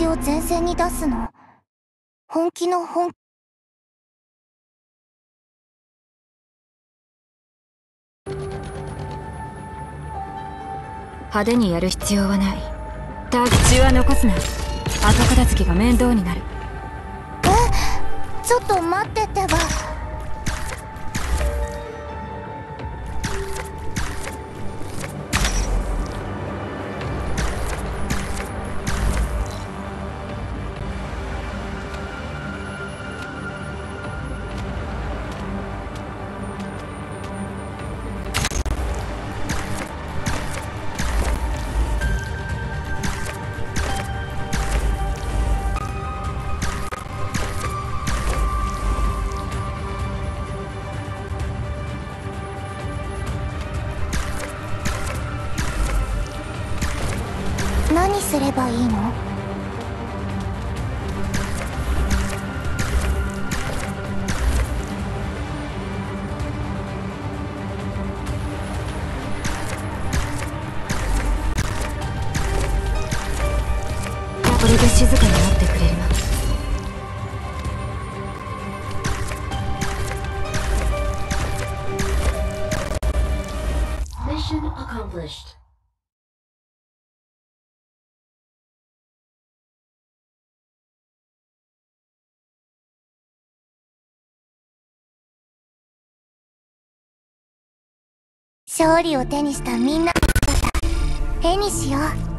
に私を前線に出すの。本気の本派手にやる必要はない。ターク中は残すな。後片付けが面倒になる。えちょっと待ってってば勝利を手にしたみんなの姿絵にしよう。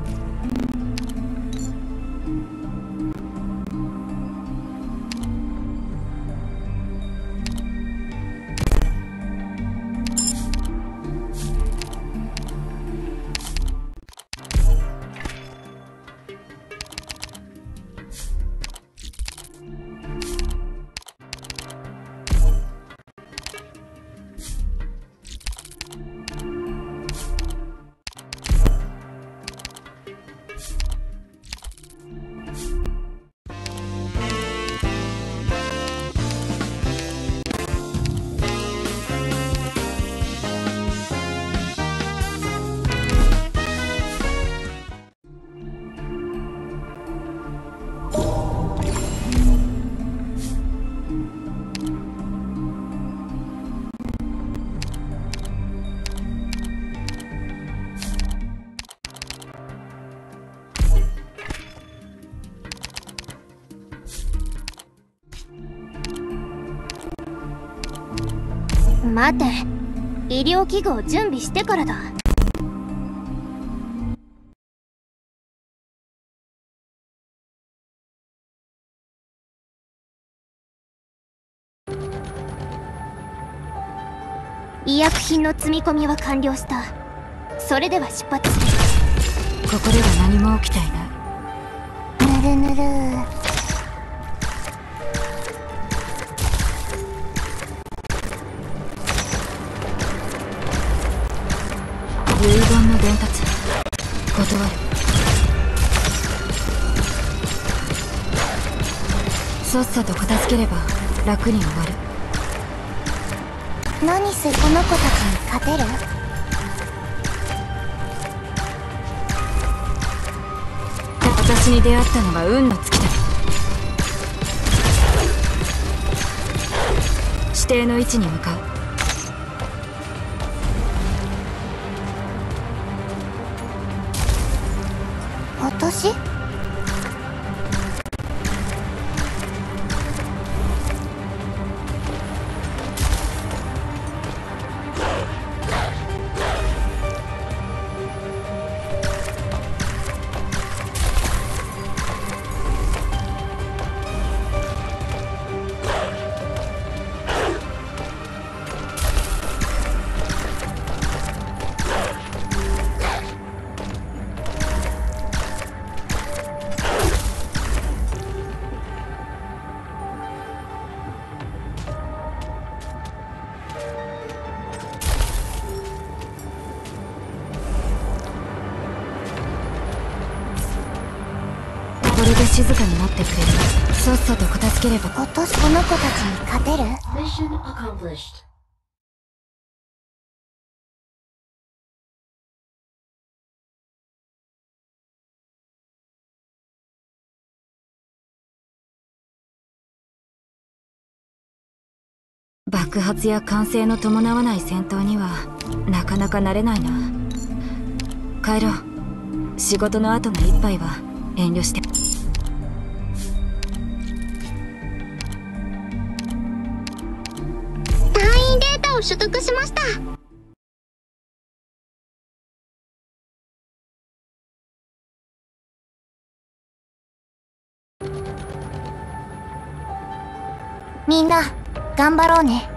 待て。医療器具を準備してからだ。医薬品の積み込みは完了した。それでは出発。するここでは何も起きていない。ぬるぬるっさと片付ければ楽に終わる。何せこの子たちに勝てる？私に出会ったのが運の尽きだ。指定の位置に向かうくさっさと片付ければ。今年この子たちに勝てる爆発や歓声の伴わない戦闘にはなかなか慣れないな。帰ろう。仕事の後の一杯は遠慮して。を取得しました。みんな頑張ろうね。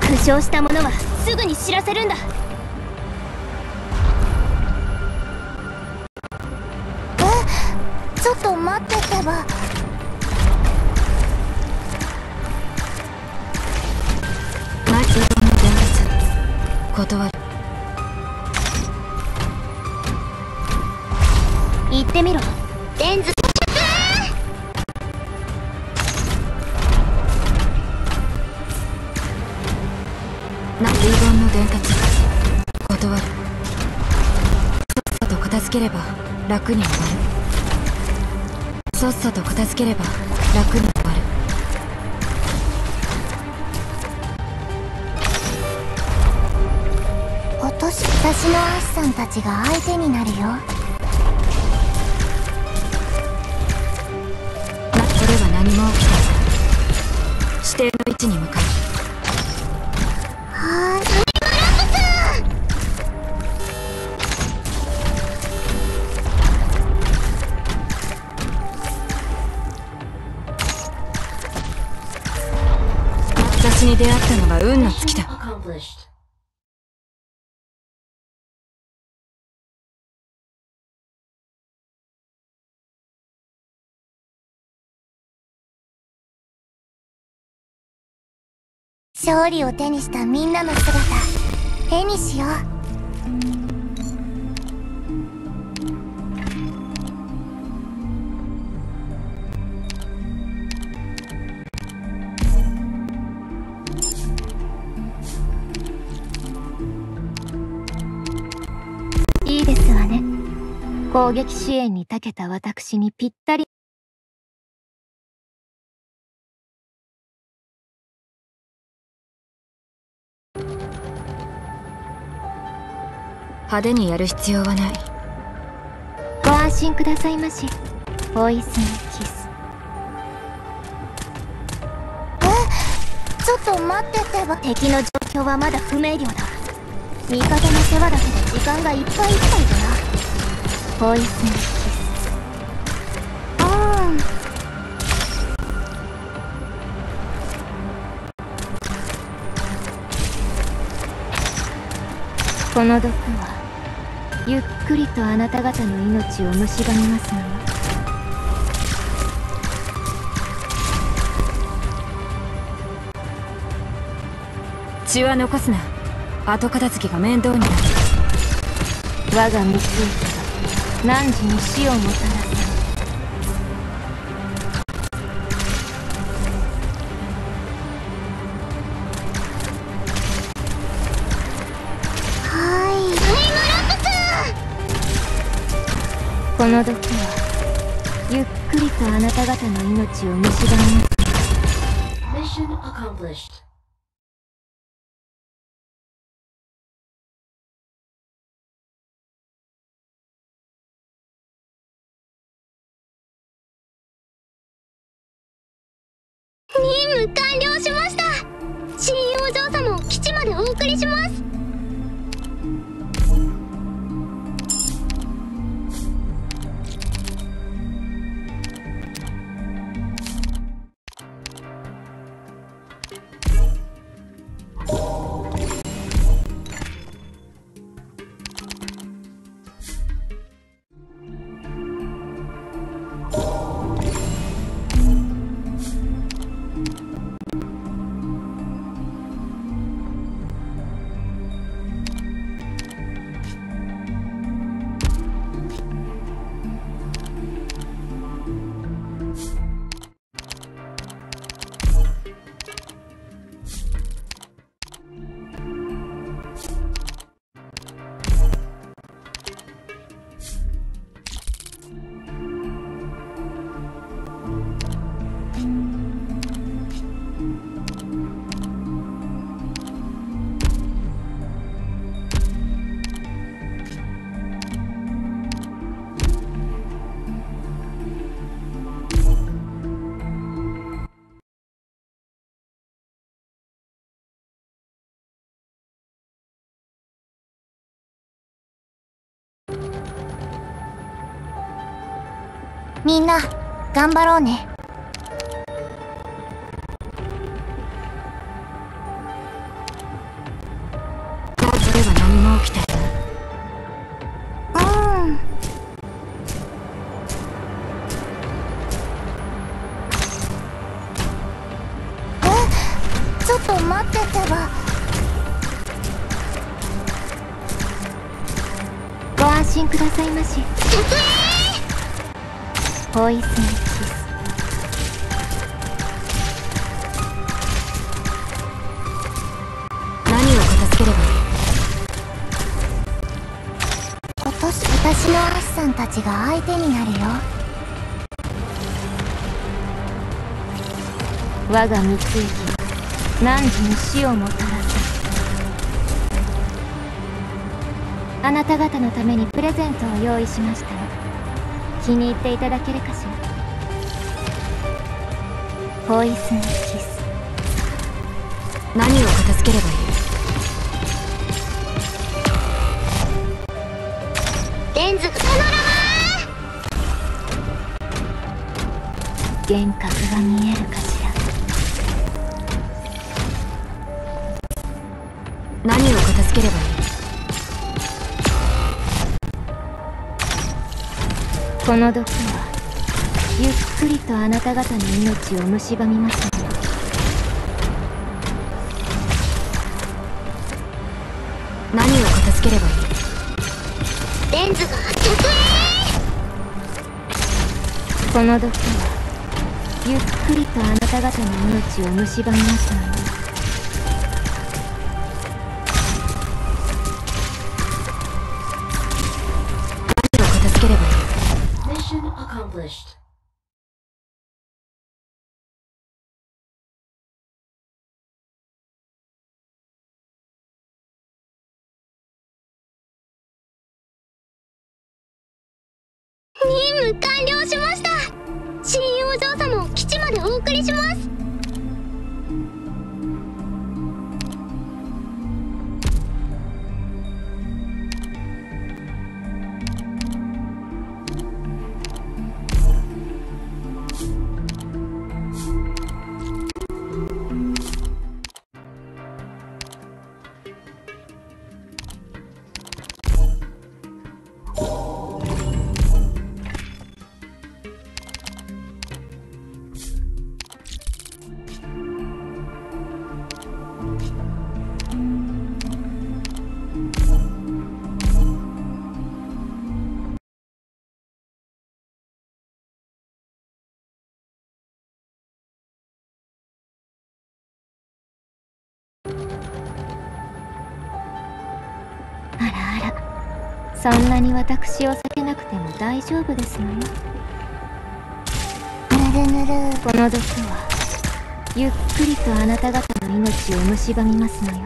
負傷した者はぐに知らせるんだ。え？ちょっと待ってってば。断る。言ってみろ。レンズさと片付ければ楽に終わる。さっさと片付ければ楽に終わる。今年私のアシさんたちが相手になるよ。なこれは何も起きた指定の位置に向かう勝利を手にしたみんなの姿絵にしよう。いいですわね。攻撃支援に長けた私にぴったり。派手にやる必要はない。ご安心くださいまし。ポイズンキス。え？ちょっと待ってって。ば敵の状況はまだ不明瞭だ。味方の世話だけで時間がいっぱいいっぱいだな。ポイズンキス。うんこの毒はゆっくりとあなた方の命を蝕みますの。よ血は残すな。後片付けが面倒になる。我が見据えたが汝に死をもたらこの毒はゆっくりとあなた方の命を蝕みます Mission accomplished. 任務完了しました新お嬢様を基地までお送りしますみんな頑張ろうね。我が三つ行き何時に死をもたらす？あなた方のためにプレゼントを用意しました。気に入っていただけるかしらポイスンキス。何を片付ければいい？何を片付ければいい？この毒はゆっくりとあなた方の命を蝕みますよ何を片付ければいい？レンズがこの毒はゆっくりとあなた方の命を蝕みますのよ任務完了しましたそんなに私を避けなくても大丈夫ですのよ。ぬるぬるこの毒はゆっくりとあなた方の命を蝕みますのよ。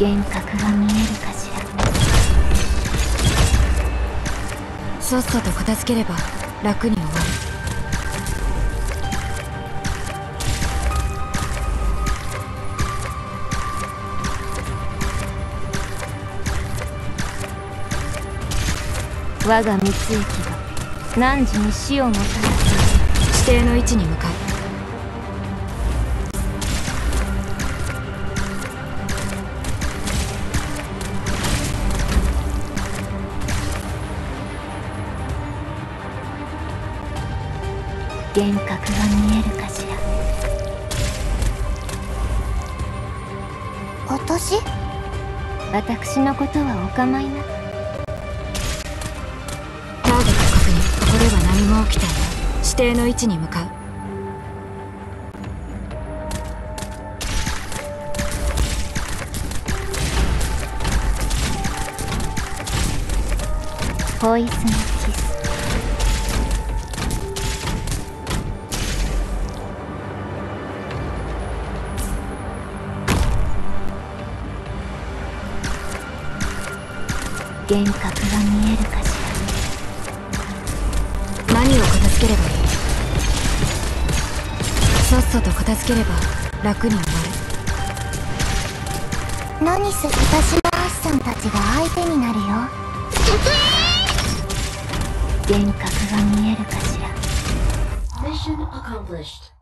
幻覚が見えるかしら。さっさと片付ければ楽に我が三つ行きが何時に死をもたらす。指定の位置に向かう。幻覚が見えるかしら。私？私のことはお構いなくでは何も起きていない指定の位置に向かう。ポイズンキス。幻覚。何を片付ければ楽に終わる。何せ私のアッサンたちが相手になるよ。幻覚が見えるかしら。Mission accomplished.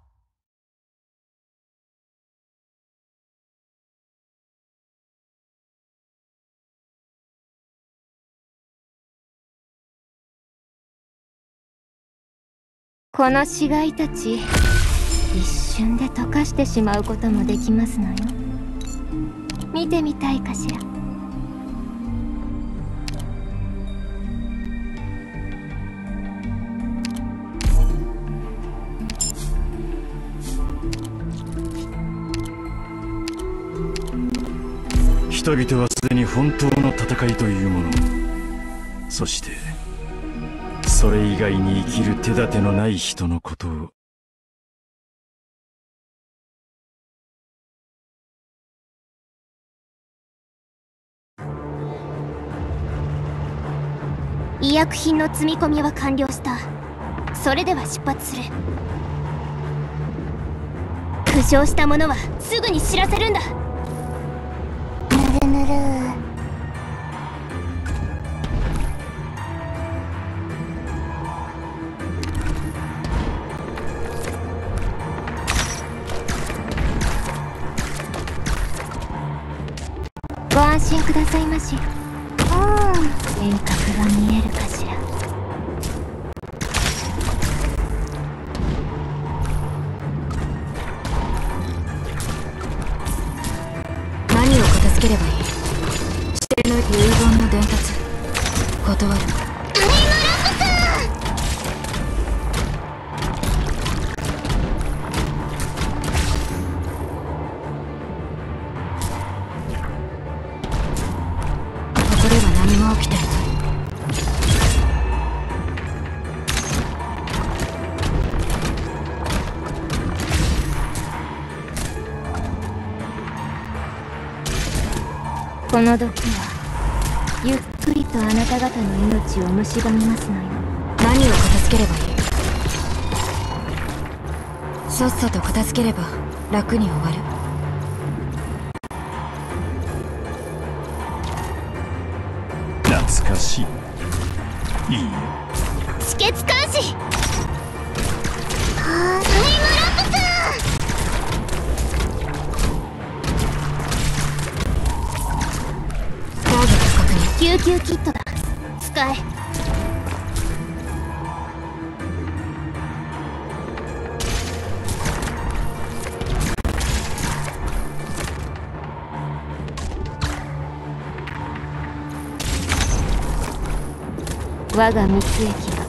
この死骸たち一瞬で溶かしてしまうこともできますのよ。見てみたいかしら？人々はすでに本当の戦いというもの。そしてそれ以外に生きる手立てのない人のことを薬品の積み込みは完了した。それでは出発する。負傷した者はすぐに知らせるんだ。ぬるぬる。ご安心くださいましうん幻覚が見えるかしら。この毒はゆっくりとあなた方の命を蝕みますのよ。何を片付ければいい？さっさと片付ければ楽に終わる。我が蜜液が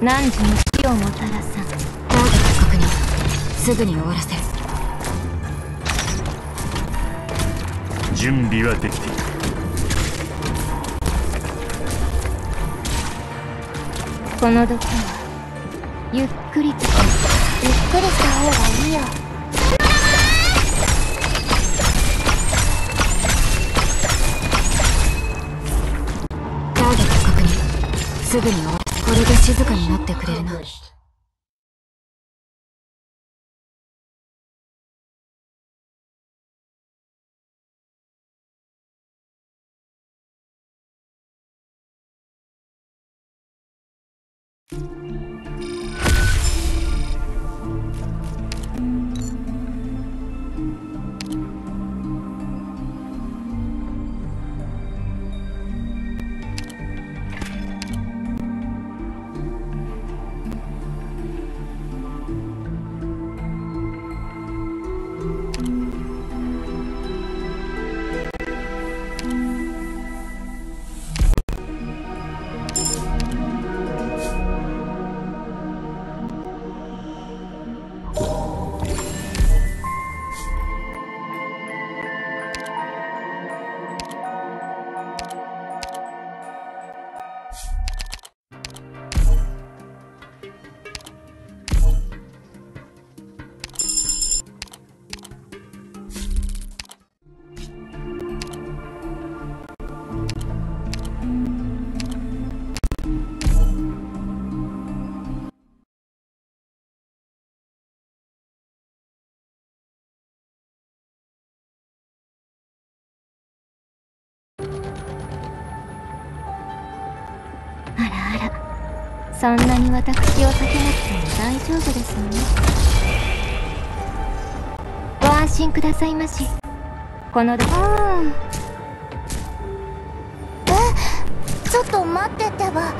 汝の死をもたらさん？ターゲット確認すぐに終わらせる。準備はできているこの毒はゆっくりとゆっくりした方がいいよすぐに終わらせこれで静かになってくれるな。あらあら。そんなに私を避けなくても大丈夫ですよね。ご安心くださいまし。このどうんえちょっと待っててば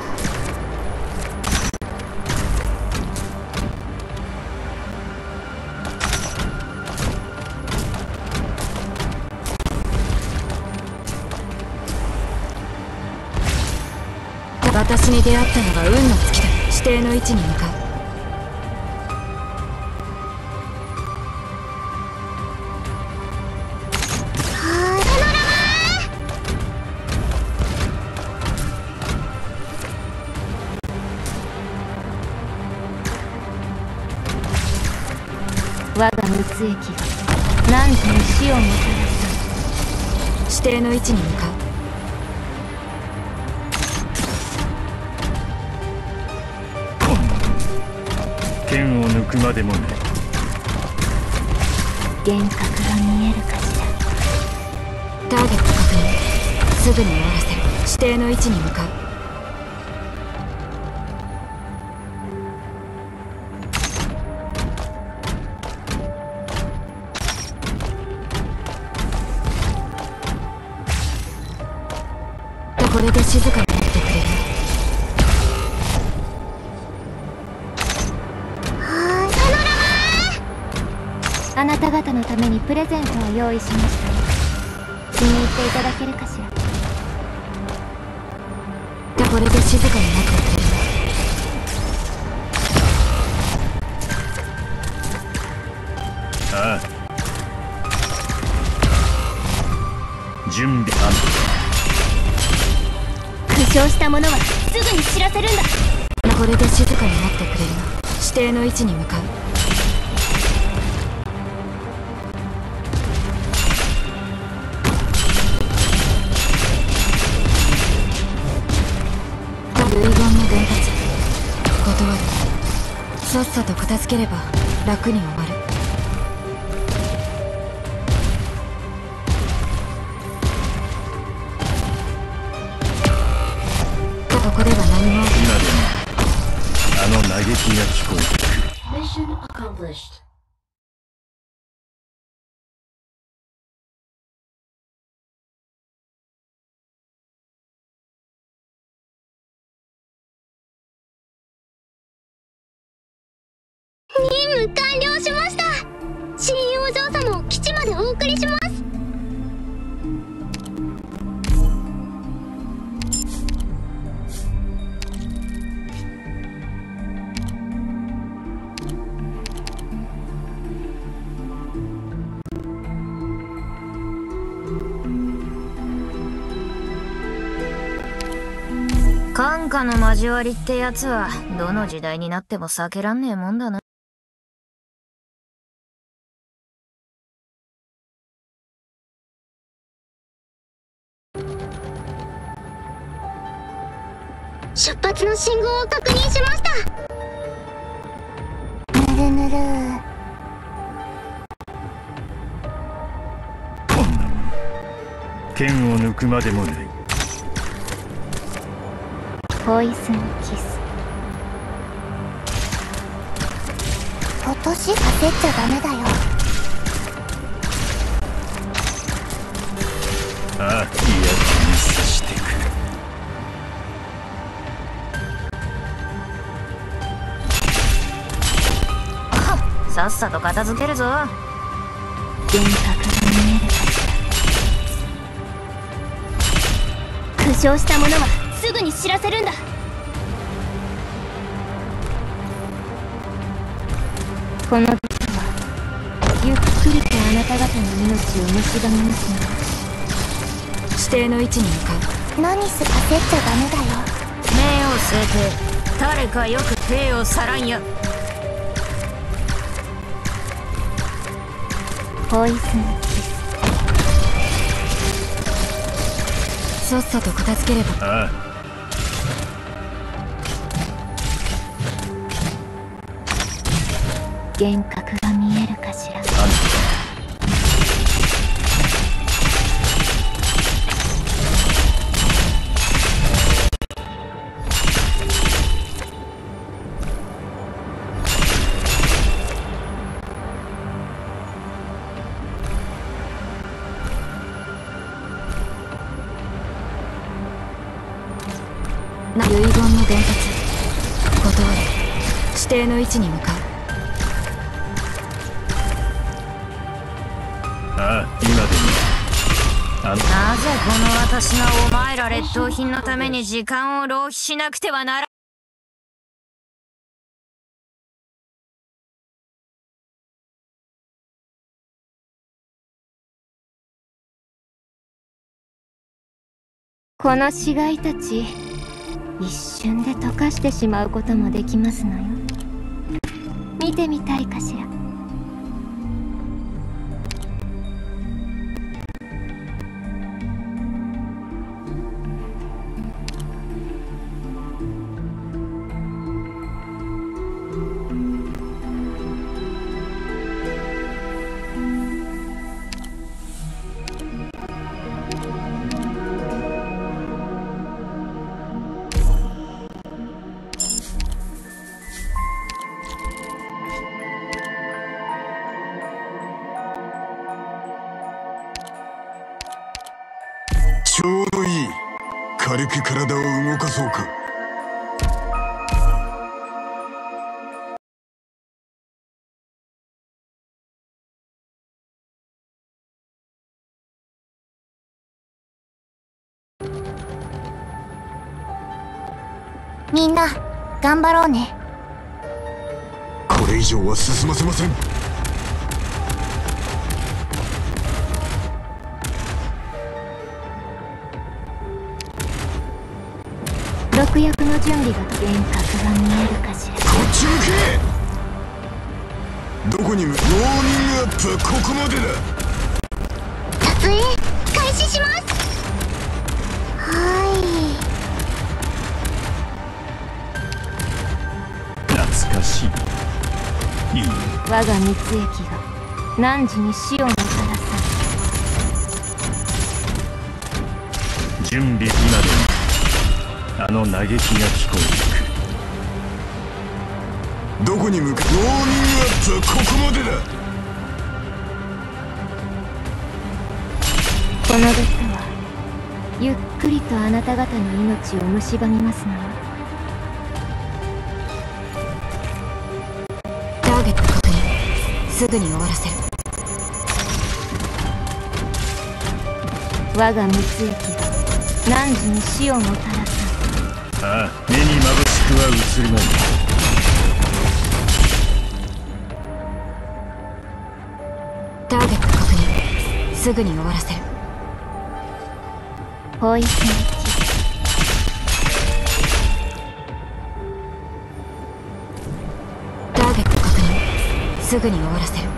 私に出会ったのが運の尽きだ。指定の位置に向かう。我が陸奥駅が何とも死をもたらす指定の位置に向かうまでもない幻覚が見えるかしら。ターゲット確認すぐに終わらせ指定の位置に向かう。これで静かに。なた方のためにプレゼントを用意しました気に入っていただけるかしらこれで静かになってくれる。ああ。準備完了負傷した者はすぐに知らせるんだ。これで静かになってくれるの。指定の位置に向かう。っさと片付ければ楽に終わ任務完了しました。新お嬢様を基地までお送りします。感化の交わりってやつはどの時代になっても避けらんねえもんだな。出発の信号を確認しました。ぬるぬる。こんなもん剣を抜くまでもない。ポイズンキス。今年焦っちゃダメだよ。ああいやさっさと片付けるぞ。幻覚が見えるかしら負傷した者はすぐに知らせるんだ。この時はゆっくりとあなた方の命を蝕みますの指定の位置に向かう。何す焦っちゃダメだよ。目を据えて誰かよく手をさらんやポイズンさっさと片付ければ。ああ。幻覚が見指定の位置に向かう。ああ今でも。あの。なぜこの私がお前ら劣等品のために時間を浪費しなくてはならこの死骸たち一瞬で溶かしてしまうこともできますのよ見てみたいかしら。頑張ろうね。これ以上は進ませません。毒薬の準備が幻覚が見えるかしら。こっち向け。どこに向ウォーニングアップはここまでだ。撮影開始します我が蜜液が汝に死をもたらさ。準備今でもあの嘆きが聞こえてくどこに向かウォーニングアップはここまでだこの毒はゆっくりとあなた方の命を蝕みますのよ。すぐに終わらせる。我が蜜液が汝に死をもたらさああ目に眩しくは映るまいターゲット確認。すぐに終わらせる。ポイズすぐに終わらせる。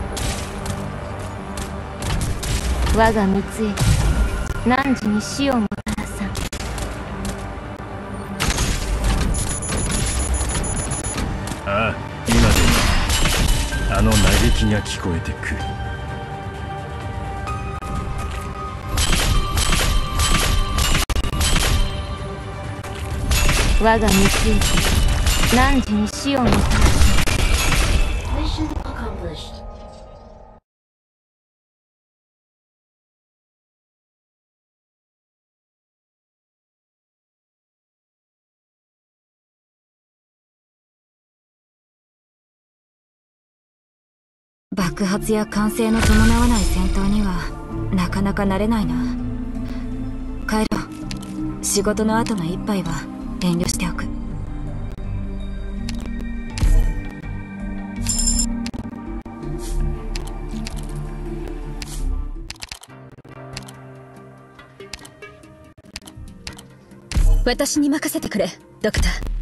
我が蜜液が汝に死をもたらさああ今でもあの嘆きが聞こえてくる。我が蜜液が汝に死をもたらさ Mission accomplished. 爆発や歓声の伴わない戦闘にはなかなか慣れないな帰ろう仕事の後の一杯は私に任せてくれドクター。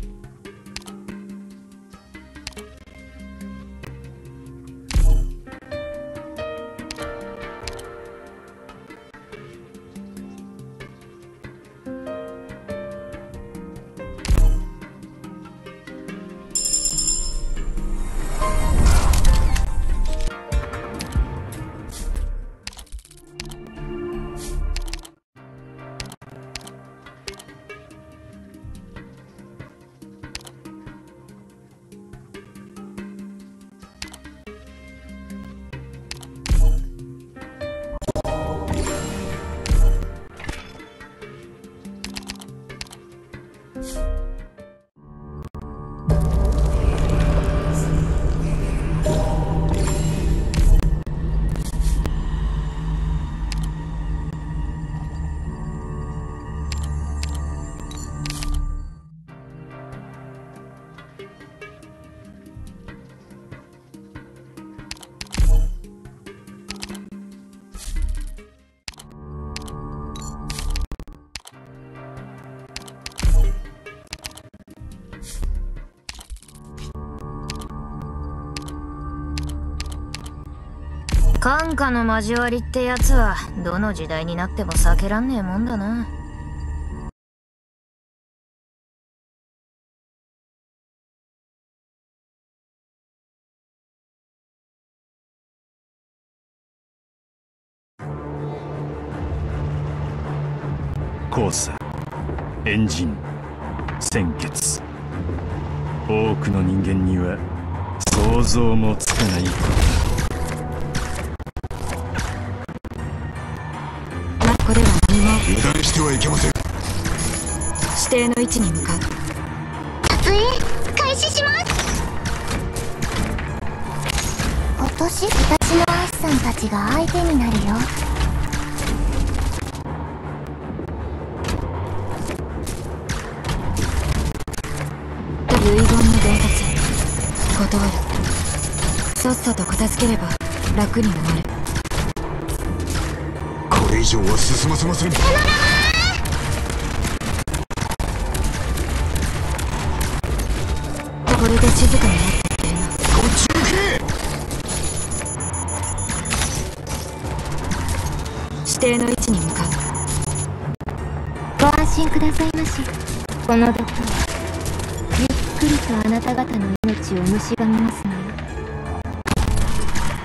感化の交わりってやつはどの時代になっても避けらんねえもんだな。位置に向かう撮影開始します今年私のアッサンたちが相手になるよ遺言の伝達断るさっさと片付ければ楽になるこれ以上は進ませませんこの毒はゆっくりとあなた方の命を蝕みますのよ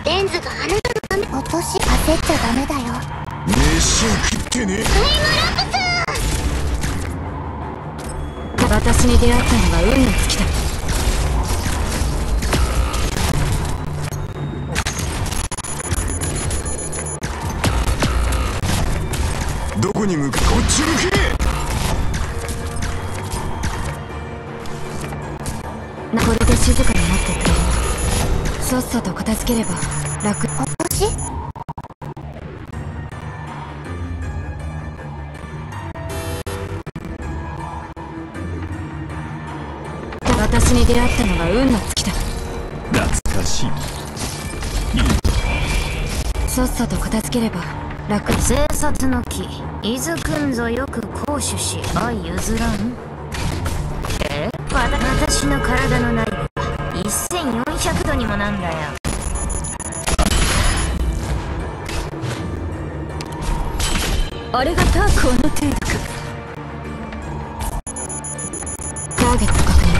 レンズがあなたのため今年焦っちゃダメだよ。飯を食ってね。私に出会ったのが運のさと片付ければ楽。私？に出会ったのが運の尽きだ。懐かしい。さっさと片付ければ楽。生殺の木伊豆くんぞよく行守し相譲らん？え？私の体の内部は。1400度にもなんだよあれがタークをの程度かターゲット確認。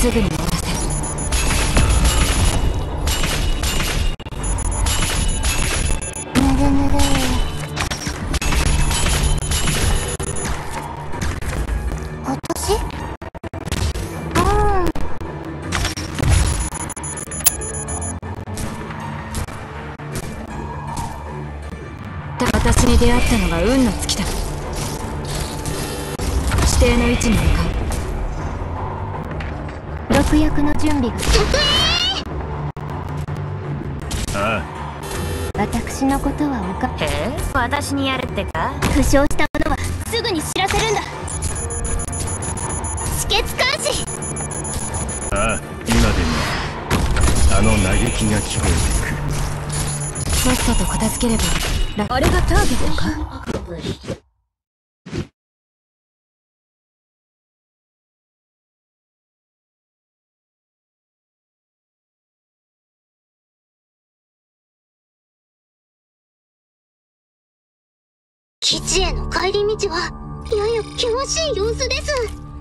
すぐに。か？え？私にやるってか？負傷した者はすぐに知らせるんだ。止血監視。あああ今でも。あの嘆きが聞こえてくる。さっさと片付ければ楽。あれがターゲットか？地への帰り道はやや険しい様子です。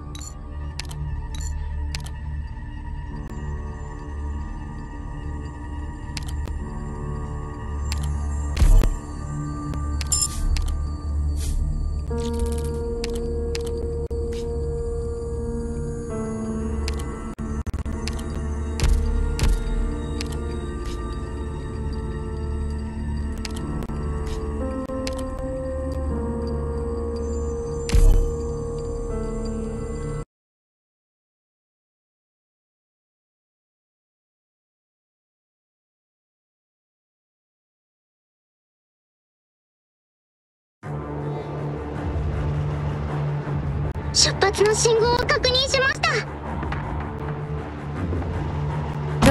の信号を確認しました。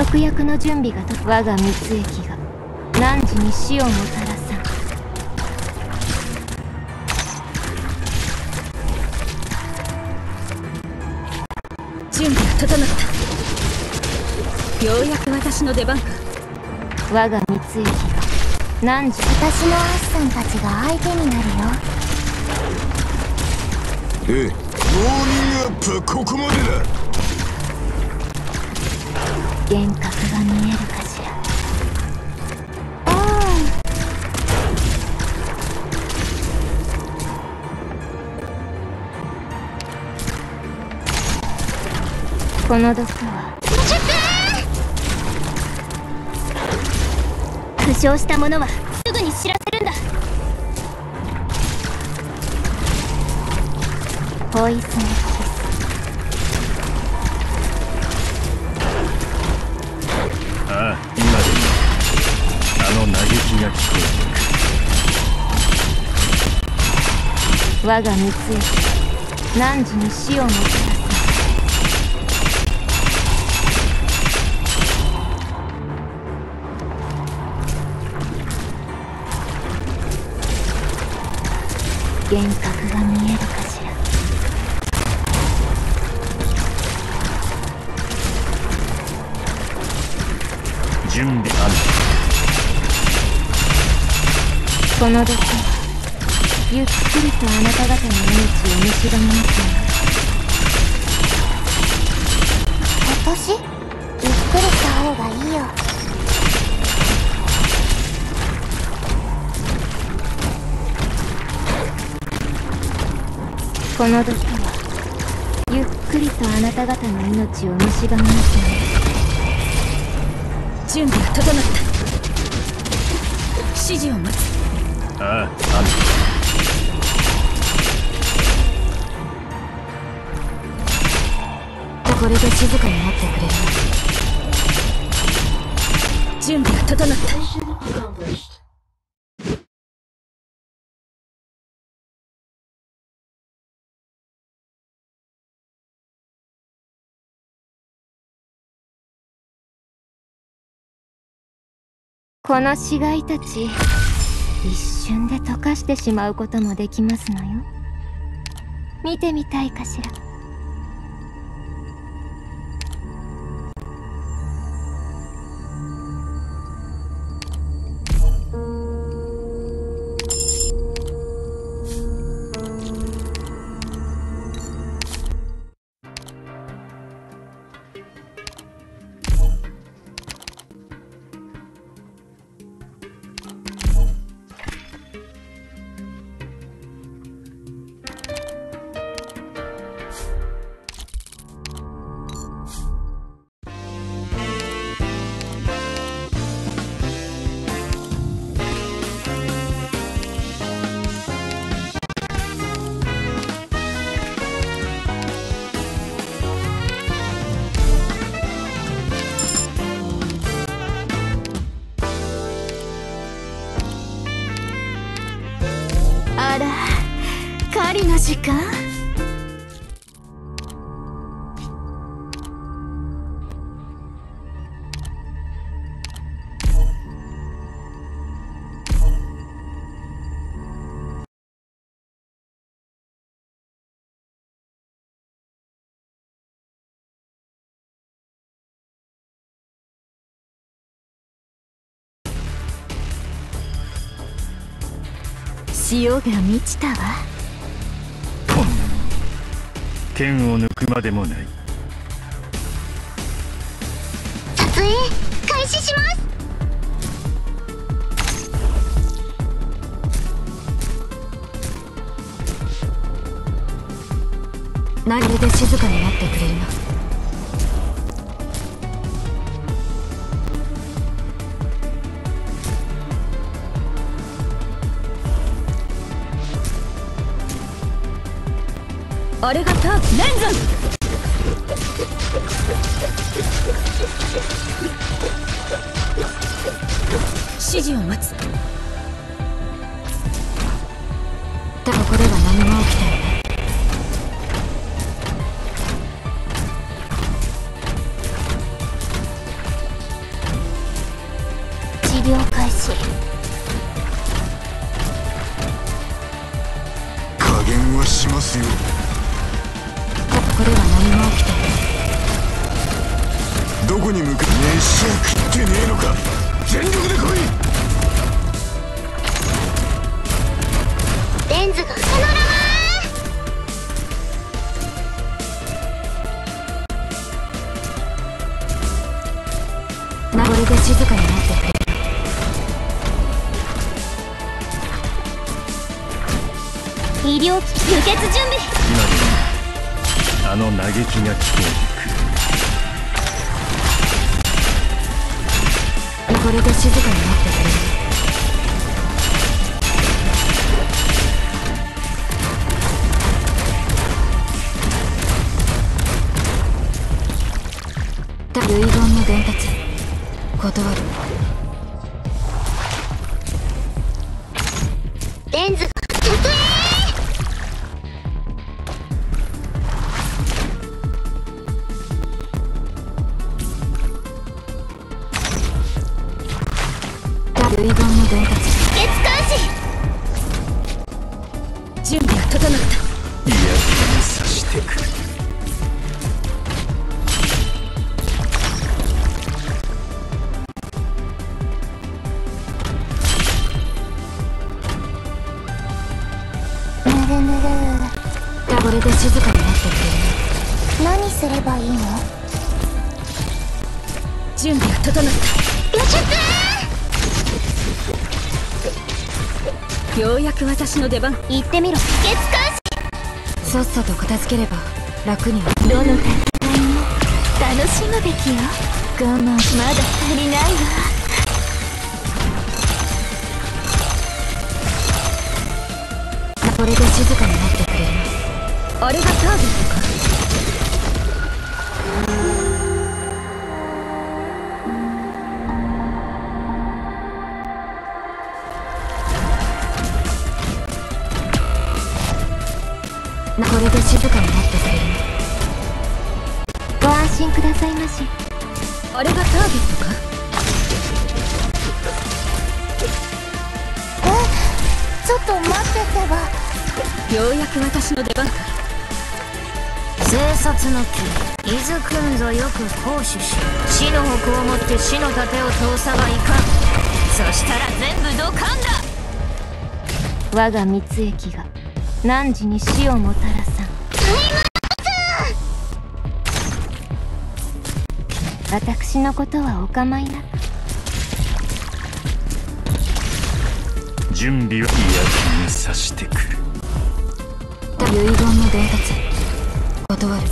毒薬の準備がと我が蜜液が何時に死をもたらさん。準備が整った。ようやく私の出番か。我が蜜液が何時私のアッサンたちが相手になるよ。ええ。ウォーミングアップここまでだ。幻覚が見えるかしら。この毒は。負傷した者はすぐに知らせるんだ。ポイスああ今でもあの嘆きが聞こえて我が三つ何時に死をもたらす幻覚見しがみます私ゆっくりした方がいいよ。この毒はゆっくりとあなた方の命を見しがみますね。準備が整った。指示を待つ。あああこれで静かになってくれる準備が整ったこの死骸たち一瞬で溶かしてしまうこともできますのよ。見てみたいかしら。か？潮が満ちたわ。剣を抜くまでもない。撮影開始します。何で静かになってくれるの？あれがターレンズ指示を待つ。だここでは何も起きレンズが出番。言ってみろ。血監さっさと片付ければ楽にどの戦いも楽しむべきよ。我慢まだ足りないわ。これで静かになってくれあれがターゲットかちょっと待っててば。ようやく私の出番か。生殺の木伊豆くんぞよく行使し死の矛をもって死の盾を通さばいかん。そしたら全部土管だ。我が蜜液が汝に死をもたらさん。私のことはお構いなく準備は嫌気にさしてくる。遺言の伝達断る